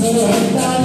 Santa